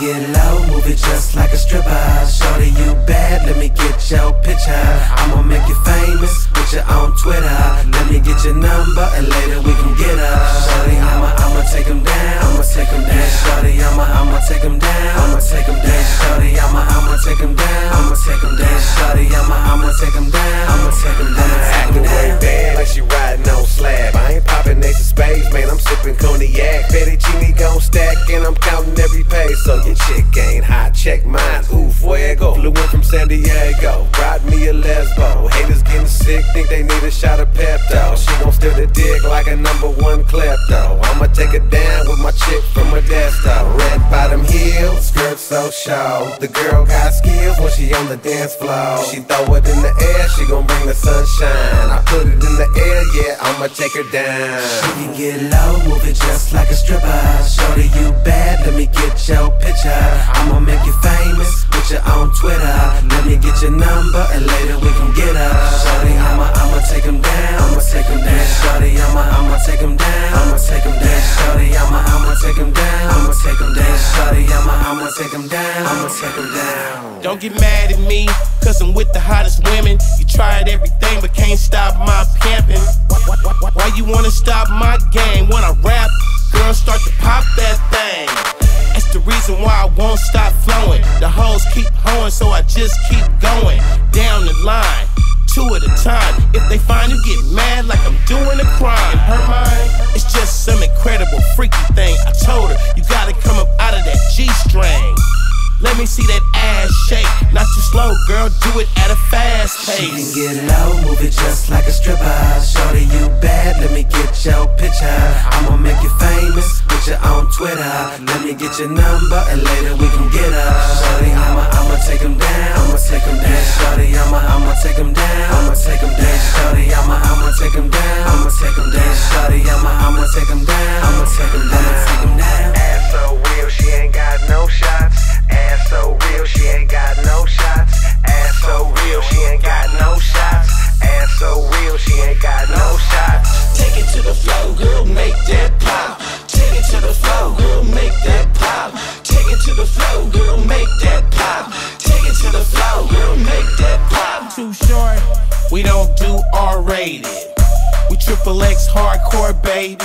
get low, move it just like a stripper. Shorty, you bad, let me get your picture. I'ma make you famous, put you on Twitter. Let me get your number, and later we can get her. Shorty, I'ma, I'ma take him down, I'ma take him down. Shorty, I'ma, I'ma take him down, I'ma take him down. Shorty, I'ma, I'ma take him down, I'ma take him down. Sipping cognac. Fettuccine gon' stack, and I'm counting every peso. Your chick ain't hot, check mine. Ooh, fuego. Flew in from San Diego, brought me a lesbo. Haters getting sick, think they need a shot of Pepto. She gon' steal the dick like a number one klepto. I'ma take her down with my chick from a desktop. Red bottom heels, skirt so show. The girl got skills when she on the dance floor. She throw it in the air, she gon' bring the sunshine. I put it in the I'ma take her down. She can get low, move it just like a stripper. Shorty, you bad, let me get your picture. I'ma make you famous, put you on Twitter. Let me get your number, and later we can get her. Shorty, I'ma, I'ma take him down, I'ma take him down. Shorty, I'ma, I'ma take him down, I'ma take him down. Shorty, I'ma, I'ma take him down, I'ma take him down. Shorty, I'ma, I'ma take him down, I'ma take him down. Don't get mad at me, cause I'm with the hottest women. You tried everything, but can't stop my pimping. Why, you wanna stop my game when I rap? Girls start to pop that thing. That's the reason why I won't stop flowing. The hoes keep hoeing, so I just keep going down the line. Two at a time. If they find you get mad like I'm doing a crime. In her mind, it's just some incredible freaky thing. I told her, you gotta come up out of that G string. Let me see that ass shake. Not too slow, girl, do it at a fast pace. She can get low, move it just like a stripper. Shorty, you bad, let your picture. I'ma make you famous, put you on Twitter. Let me get your number, and later we can get her. Shorty, I'ma, I'ma take him down, I'ma take him down. Shorty, I'ma, I'ma take him down, I'ma take him down. Shorty, I'ma, I'ma take him down, I'ma take him down. Shorty, I'ma, I'ma take him down, I'ma take him down, take him down. Ass so real, to the flow, girl, make that pop. Take it to the flow, girl, make that pop. Too short, we don't do R rated. We triple X hardcore, baby.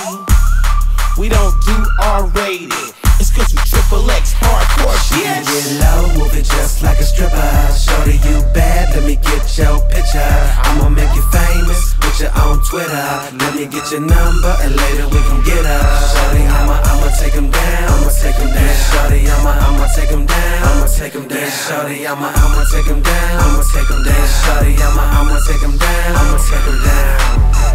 We don't do R rated. Cause we triple X hardcore, She can get low, move it just like a stripper. Shorty, you bad, let me get your picture. I'ma make you famous, put you on Twitter. Let me get your number, and later we can get her. Shorty, I'ma, I'ma take him down, I'ma take him down. Shorty, I'ma, I'ma take him down, I'ma take him down. Shorty, I'ma, I'ma take him down, I'ma take him down. Shorty, I'ma, I'ma take him down, I'ma take him down.